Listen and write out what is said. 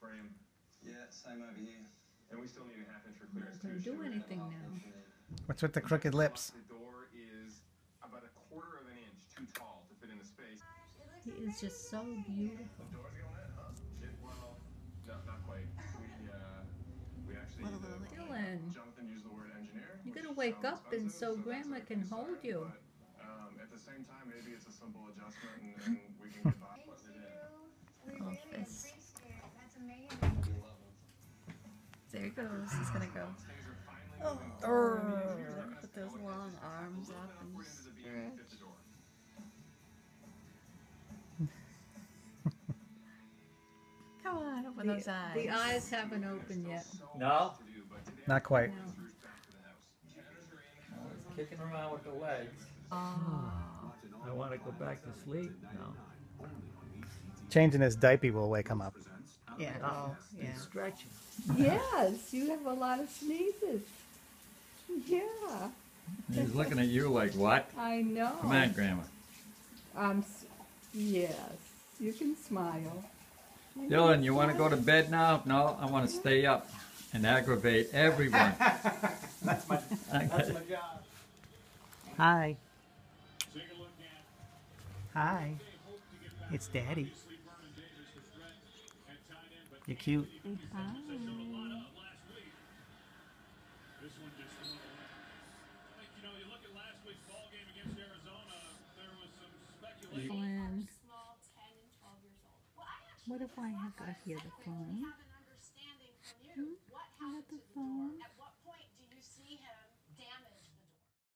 frame, Yeah, same over here. and we still need a half inch for clearance gonna too. do anything now. inch you need. What's with the crooked lips? The door is about a quarter of an inch too tall to fit in the space. He is just so beautiful. The door's going in, huh? It, well, no, not quite. We, uh, we actually, What a the- Dylan, Jonathan used the word engineer. You which gotta wake sounds up and expensive, so Grandma can hold you. But, um, at the same time, maybe it's a simple adjustment and, and we can get by There he goes. He's gonna go. Things Oh, oh er, moving forward. I mean, if you're gonna put those long it, just a arms up and before you enter the beam and fit the stretch. Come on, open The, those eyes. the eyes haven't opened yet. No, To do, but today Not quite. No. Bruce back to the house. Cameras are in. I kicking around with the legs. Oh. I want to go back to sleep now. Changing his diaper will wake him up. Yeah. Oh, yeah. He's stretching. Yes, you have a lot of sneezes. Yeah, He's looking at you like, what? I know. Come on, Grandma. Um, s- yes, you can smile. You Dylan, you want to go to bed now? No, I want to stay up and aggravate everyone. That's my, Okay. job. Hi. Hi. It's Daddy. You're cute. Glenn, what if I have got here the phone? Hmm? I got the phone.